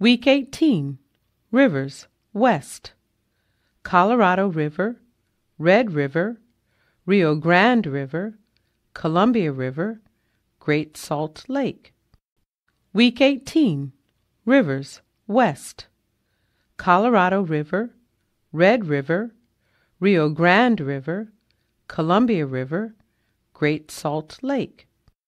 Week 18 Rivers West Colorado River, Red River, Rio Grande River, Columbia River, Great Salt Lake. Week 18 Rivers West Colorado River, Red River, Rio Grande River, Columbia River, Great Salt Lake.